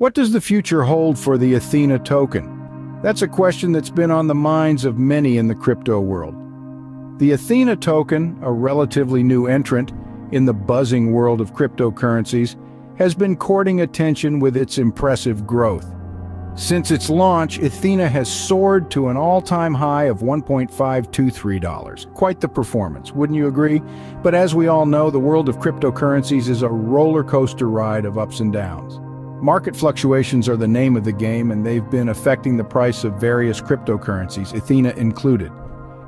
What does the future hold for the Ethena token? That's a question that's been on the minds of many in the crypto world. The Ethena token, a relatively new entrant in the buzzing world of cryptocurrencies, has been courting attention with its impressive growth. Since its launch, Ethena has soared to an all-time high of $1.523. Quite the performance, wouldn't you agree? But as we all know, the world of cryptocurrencies is a roller coaster ride of ups and downs. Market fluctuations are the name of the game and they've been affecting the price of various cryptocurrencies, Ethena included.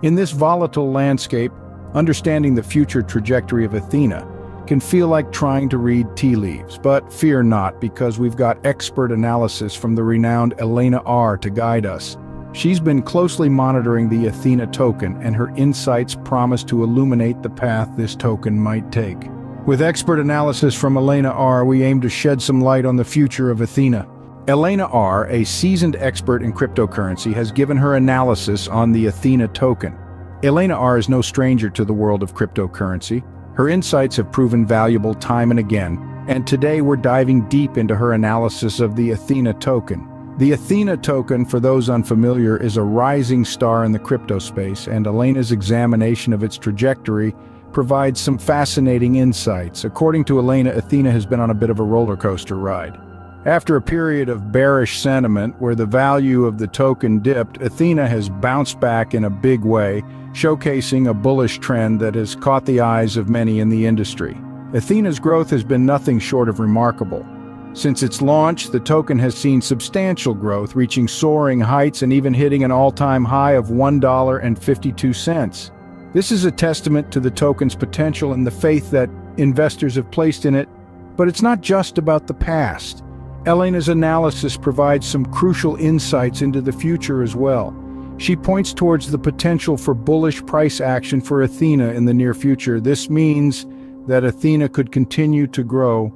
In this volatile landscape, understanding the future trajectory of Ethena can feel like trying to read tea leaves, but fear not because we've got expert analysis from the renowned Elena R. to guide us. She's been closely monitoring the Ethena token and her insights promise to illuminate the path this token might take. With expert analysis from Elena R., we aim to shed some light on the future of Ethena. Elena R., a seasoned expert in cryptocurrency, has given her analysis on the Ethena token. Elena R. is no stranger to the world of cryptocurrency. Her insights have proven valuable time and again, and today we're diving deep into her analysis of the Ethena token. The Ethena token, for those unfamiliar, is a rising star in the crypto space, and Elena's examination of its trajectory provides some fascinating insights. According to Elena, Ethena has been on a bit of a roller coaster ride. After a period of bearish sentiment where the value of the token dipped, Ethena has bounced back in a big way, showcasing a bullish trend that has caught the eyes of many in the industry. Ethena's growth has been nothing short of remarkable. Since its launch, the token has seen substantial growth, reaching soaring heights and even hitting an all-time high of $1.52. This is a testament to the token's potential and the faith that investors have placed in it, but it's not just about the past. Elena's analysis provides some crucial insights into the future as well. She points towards the potential for bullish price action for Ethena in the near future. This means that Ethena could continue to grow,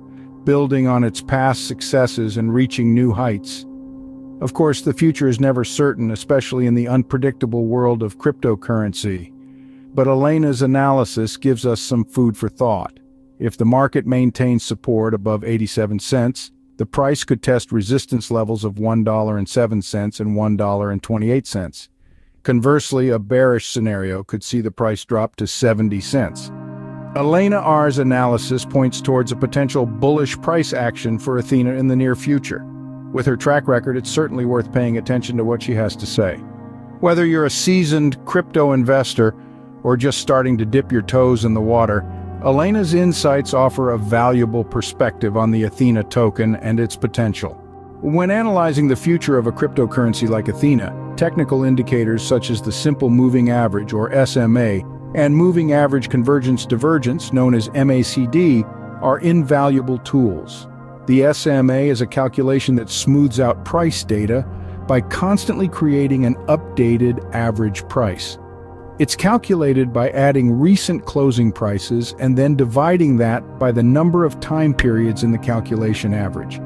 building on its past successes and reaching new heights. Of course, the future is never certain, especially in the unpredictable world of cryptocurrency. But Elena's analysis gives us some food for thought. If the market maintains support above 87 cents, the price could test resistance levels of $1.07 and $1.28. Conversely, a bearish scenario could see the price drop to 70 cents. Elena R's analysis points towards a potential bullish price action for Ethena in the near future. With her track record, it's certainly worth paying attention to what she has to say. Whether you're a seasoned crypto investor or just starting to dip your toes in the water, Elena's insights offer a valuable perspective on the Ethena token and its potential. When analyzing the future of a cryptocurrency like Ethena, Technical indicators such as the Simple Moving Average, or SMA, and Moving Average Convergence Divergence, known as MACD, are invaluable tools. The SMA is a calculation that smooths out price data by constantly creating an updated average price. It's calculated by adding recent closing prices and then dividing that by the number of time periods in the calculation average.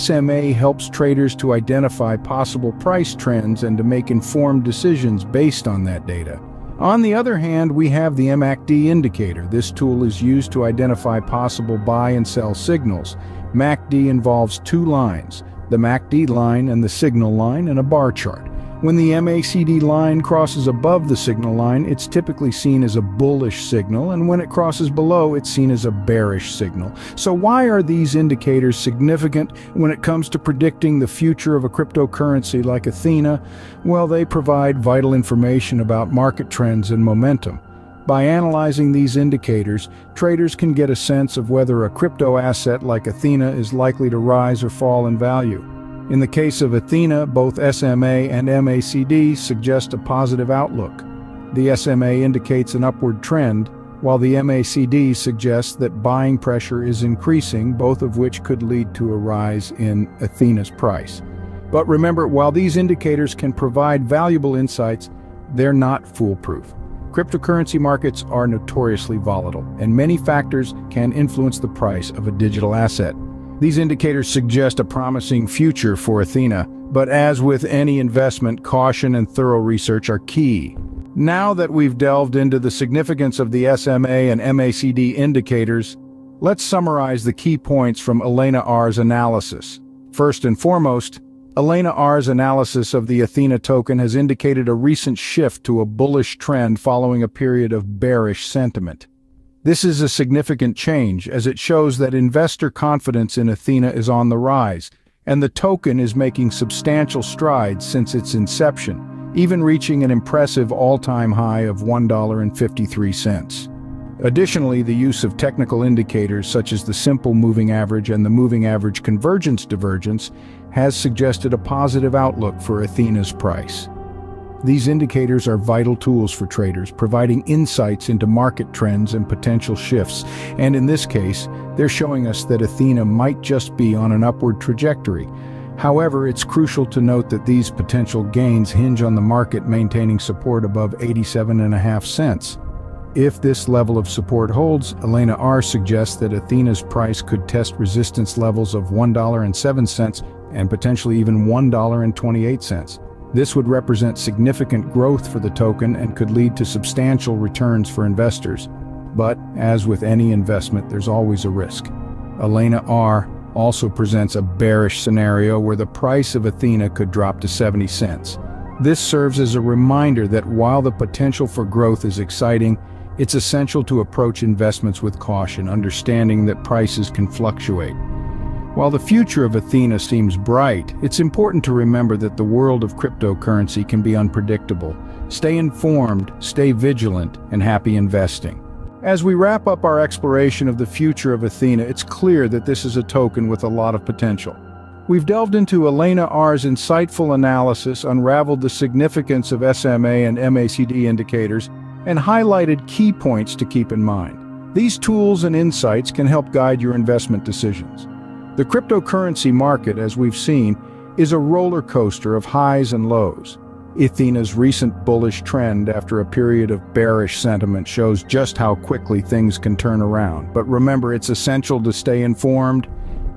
SMA helps traders to identify possible price trends and to make informed decisions based on that data. On the other hand, we have the MACD indicator. This tool is used to identify possible buy and sell signals. MACD involves two lines, the MACD line and the signal line, and a bar chart. When the MACD line crosses above the signal line, it's typically seen as a bullish signal, and when it crosses below, it's seen as a bearish signal. So why are these indicators significant when it comes to predicting the future of a cryptocurrency like Ethena? Well, they provide vital information about market trends and momentum. By analyzing these indicators, traders can get a sense of whether a crypto asset like Ethena is likely to rise or fall in value. In the case of Ethena, both SMA and MACD suggest a positive outlook. The SMA indicates an upward trend, while the MACD suggests that buying pressure is increasing, both of which could lead to a rise in Ethena's price. But remember, while these indicators can provide valuable insights, they're not foolproof. Cryptocurrency markets are notoriously volatile, and many factors can influence the price of a digital asset. These indicators suggest a promising future for Ethena, but as with any investment, caution and thorough research are key. Now that we've delved into the significance of the SMA and MACD indicators, let's summarize the key points from Elena R's analysis. First and foremost, Elena R's analysis of the Ethena token has indicated a recent shift to a bullish trend following a period of bearish sentiment. This is a significant change as it shows that investor confidence in Ethena is on the rise, and the token is making substantial strides since its inception, even reaching an impressive all-time high of $1.53. Additionally, the use of technical indicators such as the simple moving average and the moving average convergence divergence has suggested a positive outlook for Ethena's price. These indicators are vital tools for traders, providing insights into market trends and potential shifts, and in this case, they're showing us that Ethena might just be on an upward trajectory. However, it's crucial to note that these potential gains hinge on the market maintaining support above 87.5 cents. If this level of support holds, Elena R. suggests that Ethena's price could test resistance levels of $1.07 and potentially even $1.28. This would represent significant growth for the token and could lead to substantial returns for investors. But, as with any investment, there's always a risk. Elena R. also presents a bearish scenario where the price of Ethena could drop to 70 cents. This serves as a reminder that while the potential for growth is exciting, it's essential to approach investments with caution, understanding that prices can fluctuate. While the future of Ethena seems bright, it's important to remember that the world of cryptocurrency can be unpredictable. Stay informed, stay vigilant, and happy investing. As we wrap up our exploration of the future of Ethena, it's clear that this is a token with a lot of potential. We've delved into Elena R's insightful analysis, unraveled the significance of SMA and MACD indicators, and highlighted key points to keep in mind. These tools and insights can help guide your investment decisions. The cryptocurrency market, as we've seen, is a roller coaster of highs and lows. Ethena's recent bullish trend after a period of bearish sentiment shows just how quickly things can turn around. But remember, it's essential to stay informed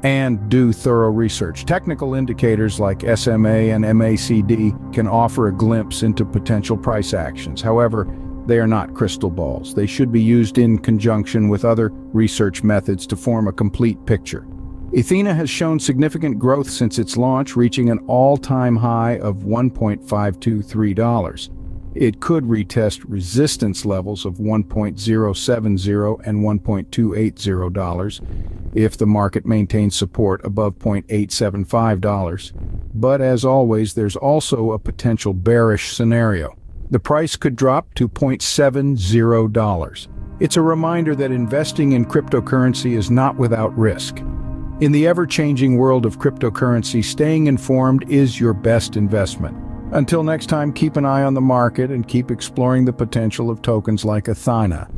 and do thorough research. Technical indicators like SMA and MACD can offer a glimpse into potential price actions. However, they are not crystal balls. They should be used in conjunction with other research methods to form a complete picture. Ethena has shown significant growth since its launch, reaching an all-time high of $1.523. It could retest resistance levels of $1.070 and $1.280 if the market maintains support above $0.875. But as always, there's also a potential bearish scenario. The price could drop to $0.70. It's a reminder that investing in cryptocurrency is not without risk. In the ever-changing world of cryptocurrency, staying informed is your best investment. Until next time, keep an eye on the market and keep exploring the potential of tokens like Ethena.